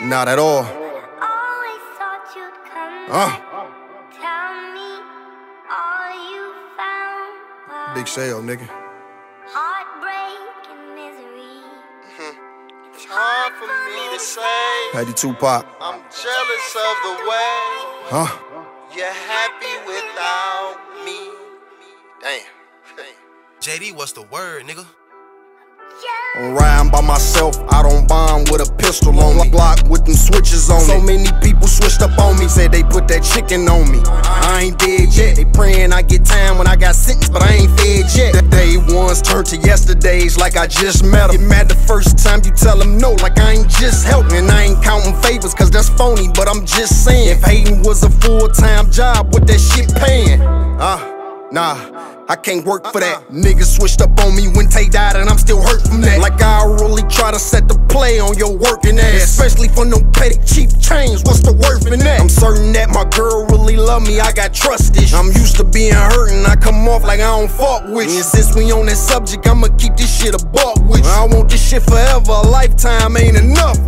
Not at all. Always thought you'd come Uh. Tell me all you found Big Salle, nigga. heartbreak and misery. It's hard for me to say. Patty Tupac. I'm jealous of the way Huh? you're happy without me. Damn. Damn. JD, what's the word, nigga? I'm riding by myself, I don't bond them switches on So many people switched up on me, said they put that chicken on me. I ain't dead yet, they praying I get time when I got sentenced, but I ain't fed yet. The day ones turned to yesterdays like I just met them. Get mad the first time you tell them no, like I ain't just helping. And I ain't counting favors, cause that's phony, but I'm just saying. If hating was a full time job, what that shit paying? Ah. Nah, I can't work for that. Niggas switched up on me when Tay died, and I'm still hurt from that. Like I try to set the play on your working ass. Especially for no petty cheap chains. What's the worth in that? I'm certain that my girl really love me. I got trust issues. I'm used to being hurt, and I come off like I don't fuck with you. And since we on that subject, I'ma keep this shit a buck with you. I want this shit forever. A lifetime ain't enough.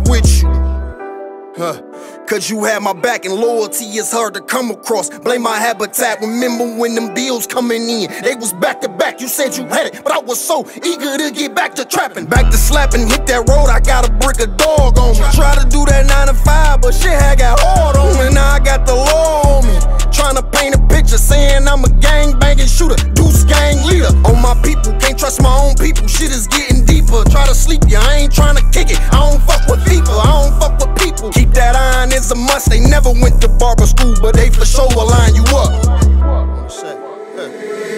Cause you had my back and loyalty is hard to come across. Blame my habitat. Remember when them bills coming in? They was back to back. You said you had it, but I was so eager to get back to trapping. Back to slapping, hit that road. I got a brick of dog on me. Try to do that nine to five, but shit had got hard on me. Now I got the law on me. Trying to paint a picture saying I'm a gang banging shooter, deuce gang leader. On my people, can't trust my own people. Shit is getting deeper. Try to sleep ya, I ain't trying to kick it. I a must. They never went to barber school, but they for sure will line you up.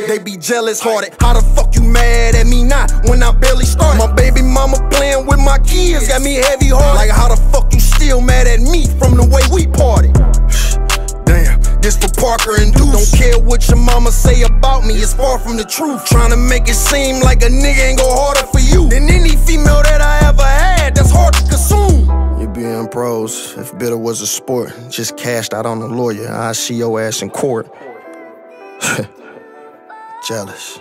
They be jealous hearted. How the fuck you mad at me not when I barely started? My baby mama playing with my kids got me heavy hearted. Like how the fuck you still mad at me from the way we party? Damn, this for Parker and Deuce. Don't care what your mama say about me, it's far from the truth. Trying to make it seem like a nigga ain't go harder for you bitter was a sport, just cashed out on a lawyer. I see your ass in court. Jealous.